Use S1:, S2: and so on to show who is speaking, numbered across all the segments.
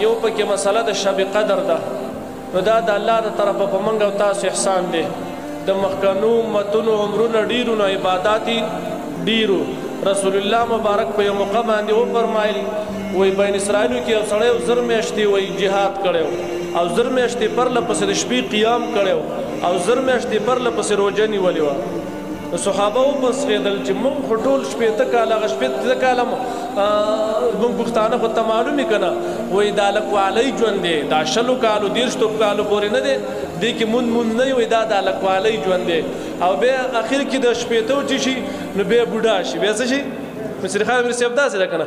S1: یو پکې مسله د شب قدر ده نو دا د الله د طرفه په منګ او تاسو احسان دی د مخکنو متونو عمرونو ډیرو نو عبادتي ډیرو رسول الله مبارک په یو موقع باندې و فرمایل وای بین اسرائیلو کې یو سړی او زر میاشتې وای جهاد کړو او زر میاشتې پر لپسې د شپې قیام کړو او زر میاشتې پر لپسې روزه نیولې و نو صحابه او پس غیدل چې مونږ خو ټول شپېته کاله هغه شپېته کاله مونږ پښتانه خو ته معلومې که نه وایي دا هلکوالی ژوند دی دا شلو کالو دېرش تو کالو پورې نه دی دې کې مونږ مونږ نه وایي دا د هلکوالی ژوند دی او بیا اخر کې د شپېتو چې شي نو بیا بوډا شي بیا څه شي مصري خان میر صاحب داسې ده که نه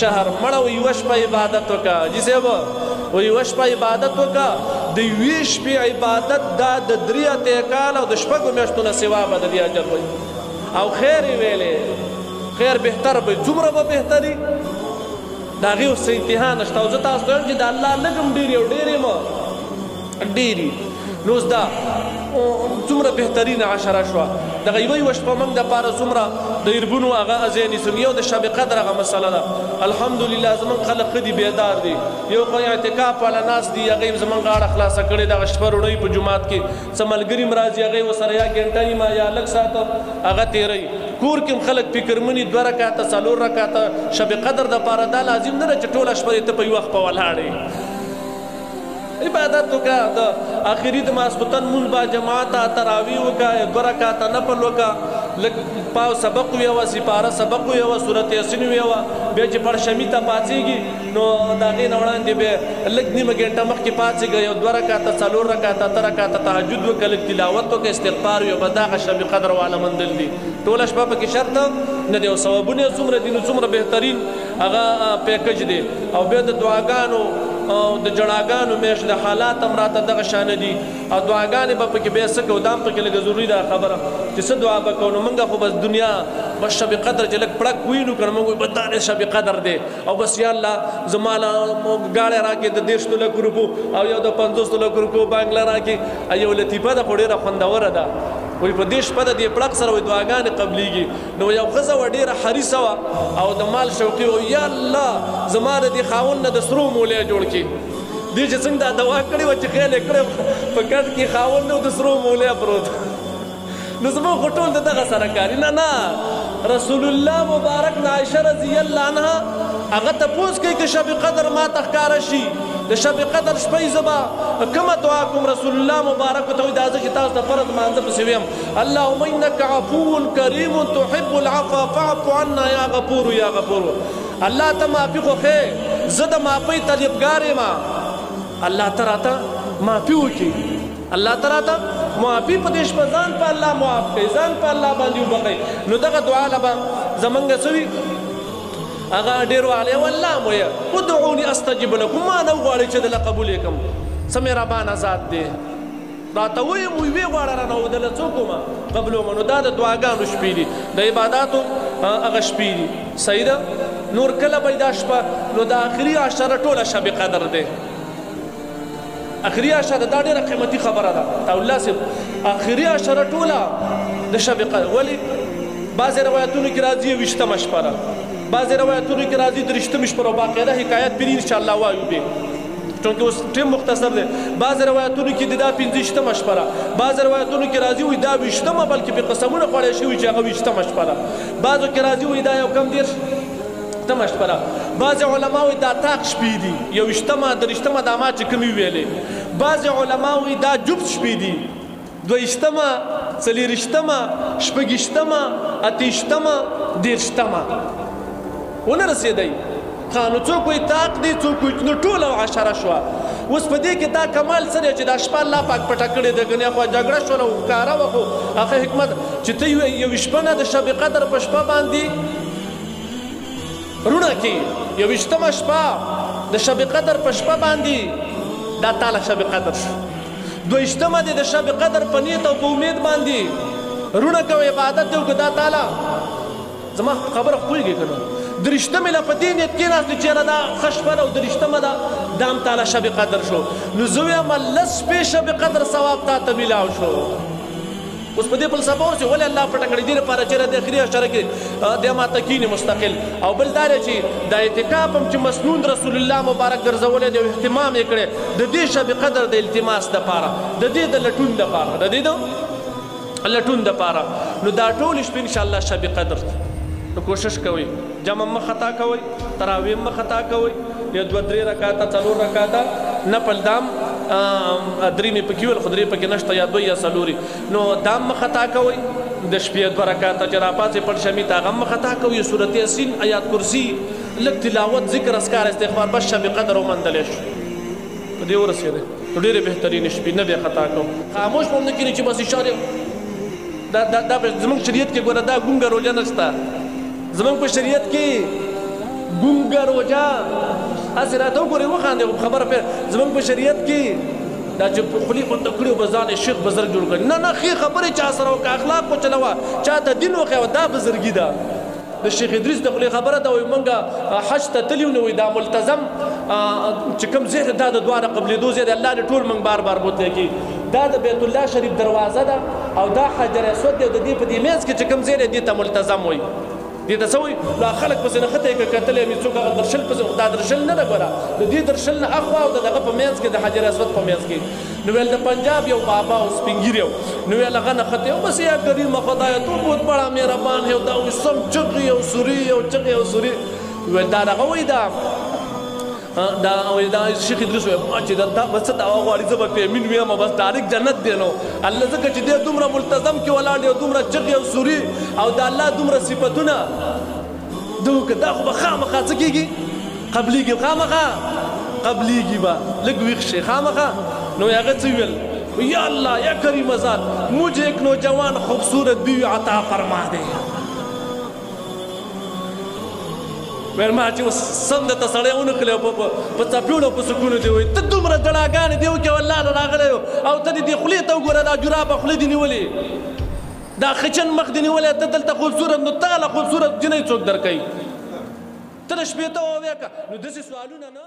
S1: شهر مړه وو یوه شپه عبادت وکړه حاجي صاحب و یوه شپه عبادت وکړه د یوې شپې عبادت دا د درې اتیا کاله او د شپږو میاشتو نه سوا به د دې اجر وي او خیر یې ویلې خیر بهتر به څومره به بهتري د هغې اوس انتها نشته او زه تاسو ته وایم چې د الله لږ هم ډېر یې او ډېر یې مه ډېری نو دا څومره بهترین عشره شو د غیبه یو شپه موږ د پاره څومره د ایربونو هغه ازینی سم یو د شب قدر هغه مسله ده الحمدلله زمون خلق دی بیدار دی یو خو اعتکاف ولا ناس دی هغه زمون غاړه خلاص کړي د شپه رڼې په جمعات کې سملګری مرضی هغه وسره یا ګنټه نیمه یا لک ساعت هغه تیری کور کې خلک فکرمنی دوه رکعاته څلور رکعاته شب قدر د پاره دا لازم نه چې ټوله شپه ته په یو وخت په ولاړې عبادت وکه د اخری د ماسختن مونځ با جماعت تراوی وکه دو رکعت نفل وکه لک پاو سبق وی او سی پاره سبق وی او سورت یاسین وی او به چې پر شمی ته پاتېږي نو دا غي نوړان دی به لک نیمه ګنټه مخ کې پاتېږي یو دو رکعت څلور رکعت تر رکعت تهجد وکه لک تلاوت وکه استغفار یو بداغه شمی قدر والا مندل دی ټول شپه په کې شرط نه دی او ثوابونه څومره دي نو څومره بهترین هغه پيکج دی او بيا د دعاګانو او د جړاګانو مياشت ده حالات هم راته دغه شان دي او دعاګانې به پکې بيا څه کوو دا هم پکې لږه ضروري ده خبره چې څه دعا به کوو نو موږ خو بس دنيا بس شب قدر چې لږ پړک وینو کنه موږ وایو بس دا دی شب قدر دی او بس یا الله زما له ګاړی راکې د دېرش لکو روپو او یو د پنځوس لکو روپو بانګله راکې یو لطیفه ده خو ډېره خوندوره ده وایي په دې شپه د دې پړک سره وایي دعاګانې قبلېږي نو یو ښځه وه ډېره حریصه وه او د مال شوقي وه، یا الله زما د دې خاوند نه د سرو مولی جوړ کړې. دې چې څنګه دا دوا کړې وه چې خیال یې کړی و په کټ کې یې خاوند او د سرو مولی پروت و نو زموږ خو ټول د دغه سره کار دي. نه نه رسول الله مبارک نه عائشه رضی الله عنها هغه تپوس کوي که شب قدر ماته ښکاره شي د شب قدر شپه یې زه به کومه دعا کوم رسول الله مبارک ورته وایي دا زه چې تاسو ته فرض لمانځه پسې ویم اللهم انک عفو کریم تحب العفو فاعف عنا یا غفور یا غفور الله ته معافی خو خې زه د معافی طلبګار ما الله ته راته معافی وکي الله ته راته معافی په دې شپه ځان په الله معاف کړي ځان په الله باندې وبخي نو دغه دعا لبا زمنګ سوي هغه ډیرو علی والله مو یا ودعوني استجب لكم ما نو غواړي چې د قبول کم سمې ربان آزاد دی دا ته ویم وی غواړه رانه اودله څو کومه قبلو منو دا د دعاګانو شپې دي د عبادتو هغه شپې دي صحیح ده نور کله به دا شپه نو د اخري عشره ټوله شب قدر ده اخري عشره دا ډیره قیمتي خبره ده تا الله سب اخري عشره ټوله د شب قدر ولی بعض روایتونو کې راځي وشتمه شپه ده بعض روایتونو کې راځي درشتمه شپه او باقاعده حکایت پرې ان شاء الله وایو به چونکه اوس ټیم مختصر دی بعض روایتونو کې د دا پنځشتمه شپه ده بعض روایتونو کې راځي وي دا ویشتمه بلکې په قسمونه خوړی شوي چې هغه ویشتمه شپه ده بعضو کې راځي وي دا یو کم دېرش تمه شپه ده بعضې علما وایي دا تاق شپې دي یوویشتمه درشتمه دا ما چې کومې ویلې بعضې علما وایي دا جفت شپې دي دويشتمه، څليرشتمه، شپږيشتمه، اتيشتمه، ديرشتمه ونه رسيدئ ښا نو څوک وائي طاق دې څوک وائي نو ټوله عشره شوه اوس په دې کې دا کمال څه دی چې دا شپه الله پاک پټه کړې ده ګنې خو جګړه شوله او ښکاره وه خو هغه حکمت چې ته یو یو شپه نه د شب قدر په شپه باندې رونه کې یو وشتمه شپه د شب قدر په شپه باندې دا تعالی شب قدر شو دویشتمه دې د شب قدر په نیت او په امید باندې روڼه که او عبادت دې وکړه دا تعالی زما خبره پوهېږې که نه درشتمې له په دې نیت کېناستې چې یاره دا ښه شپه ده او درشتمه ده دا هم تعالی شب قدر شو نو زه وایم لس شپې شب قدر ثواب تا ته میلاو شو اوس په دې فلسفه اوس یې ولې الله پټه کړې؟ دې لپاره چې د اخري حشر کې دی ماته کینې مستقل او بل دا دی چې دا اعتکاف هم چې مسنون رسول الله مبارک ګرځولی دی او اهتمام یې کړی د دې شب قدر د التماس لپاره د دې د لټون لپاره د دې د لټون لپاره نو دا ټول شپې ان شاء الله شب قدر نو کوشش کوئ جمع مه خطا کوئ تراویح مه خطا کوئ یو دوه درې رکعاته څلور رکعاته نفل دام درې مې پکې ول خو درې پکې نشته یا دوه یا څلوري نو دام مه خطا کوئ د شپې دوه رکعاته چې راپاسې پټ شمي تا غم خطا کوي سورت یاسین آیات کرسی لږ تلاوت ذکر اسکار استغفار بس شب قدر ومندل شو په دې ورسېده ډېره بهترین شپې نه دی خطا کوم خاموش هم نه کینی چې بس اشاره دا دا دا زموږ شریعت کې ګوره دا ګونګه روزه نشته زمونږ په شریعت کې ګونګه روژه هسې راته وګورې وخاندې خو خبره پرې زمونږ په شریعت کې دا چې په خولي خونده کړي او بزان شیخ بزرګ جوړ کړي نه نه خې خبرې چا سره وکړه اخلاق په چلوه چا ته دین وښیوه دا بزرګي ده د شیخ ادریس د خولې خبره ده وایي مونږ حج ته تلي نو دا ملتزم چې کوم ذهن دا د دواړه قبلېدو ځای دی الله دې ټول مونږ بار بار بوتلی کړي دا د بیت الله شریف دروازه ده او دا حجر اسود دی او د دې په دې مېز کې چې کوم ځای دی دې ته ملتزم وایي دې ته څه وایي نو خلک پسې نښتې که کتل یې څوک هغه درشل پسې دا درشل نه ده ګوره د دې درشل نه اخوا او د دغه په مېز کې د حجر اسود په مېز کې نو ویل د پنجاب یو بابا او سپینګیری و نو ویل هغه نښتې او بس یا کریم خدایه تو بہت بڑا مهربان ہے دا وسم چغې او سوري او چغې او سوري ویل دا دغه وایي دا دا وای دا شیخ ادریس وای چې دا تا بس دا غواړي زه به پیمن ویم بس ډایرک جنت دی نو الله زکه چې دې دومره ملتزم کې ولاړ دی دومره چغي او سوري او دا الله دومره صفاتونه دوه دا خو به خامخا څه کیږي قبليږي خامخا قبليږي با لګ ویښ شي خامخا نو هغه څه ویل یا الله یا کریم ذات مجھے ایک نوجوان خوبصورت بیوی عطا فرما دے ویل ما چې اوس سم د تسړې ونه کړې په په څپېړو په سکونو دی وي ته دومره جړاګانې دی وکې والله له راغلی او ته دې خولې ته وګوره دا جرابه خولې دې نیولې دا خچن مخ دې نیولې ته دلته خوبصورت نو تا له خوبصورت جنې څوک درکوي ته د شپېته وویکه نو داسې سوالونه نه